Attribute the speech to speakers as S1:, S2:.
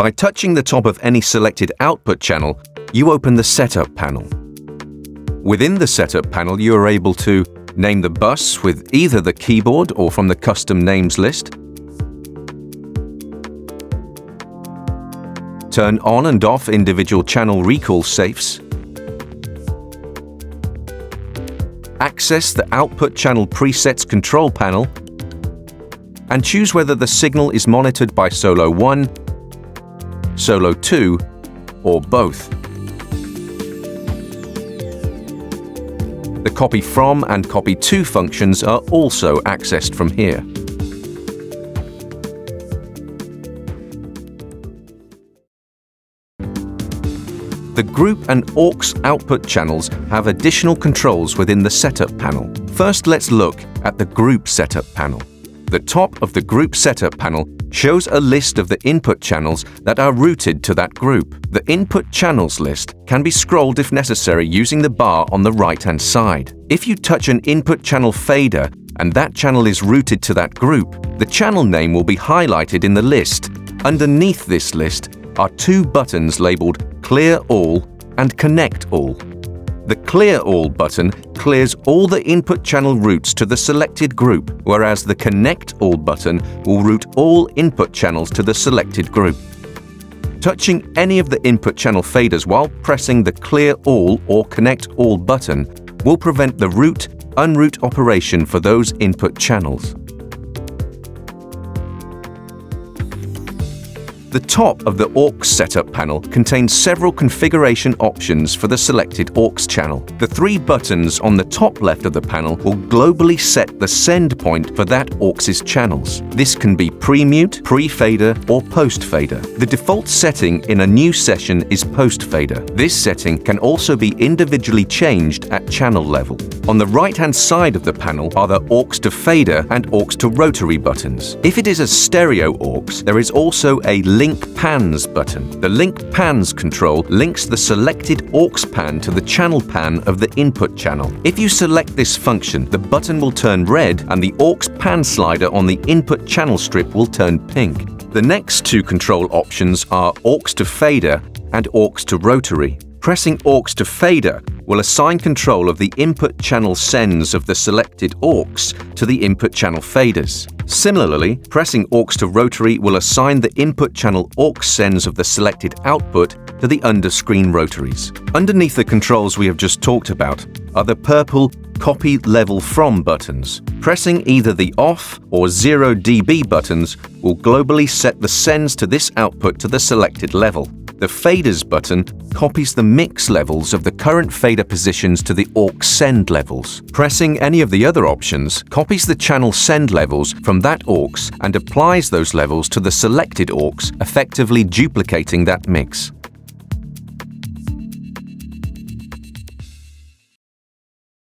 S1: By touching the top of any selected output channel, you open the Setup panel. Within the Setup panel, you are able to name the bus with either the keyboard or from the custom names list, turn on and off individual channel recall safes, access the Output Channel Presets control panel, and choose whether the signal is monitored by Solo 1, Solo 2, or both. The Copy From and Copy To functions are also accessed from here. The group and aux output channels have additional controls within the setup panel. First, let's look at the group setup panel. The top of the group setup panel shows a list of the input channels that are routed to that group. The input channels list can be scrolled if necessary using the bar on the right-hand side. If you touch an input channel fader and that channel is routed to that group, the channel name will be highlighted in the list. Underneath this list are two buttons labeled Clear All and Connect All. The Clear All button clears all the input channel routes to the selected group, whereas the Connect All button will route all input channels to the selected group. Touching any of the input channel faders while pressing the Clear All or Connect All button will prevent the route unroute operation for those input channels. The top of the AUX setup panel contains several configuration options for the selected AUX channel. The three buttons on the top left of the panel will globally set the send point for that AUX's channels. This can be pre-mute, pre-fader, or post-fader. The default setting in a new session is post-fader. This setting can also be individually changed at channel level. On the right-hand side of the panel are the AUX to fader and AUX to rotary buttons. If it is a stereo AUX, there is also a Link Pans button. The Link Pans control links the selected aux pan to the channel pan of the input channel. If you select this function, the button will turn red and the aux pan slider on the input channel strip will turn pink. The next two control options are aux to fader and aux to rotary. Pressing aux to fader will assign control of the input channel sends of the selected aux to the input channel faders. Similarly, pressing aux to rotary will assign the input channel aux sends of the selected output to the underscreen rotaries. Underneath the controls we have just talked about are the purple Copy Level From buttons. Pressing either the off or 0 dB buttons will globally set the sends to this output to the selected level. The Faders button copies the mix levels of the current fader positions to the aux send levels. Pressing any of the other options copies the channel send levels from that aux and applies those levels to the selected aux, effectively duplicating that mix.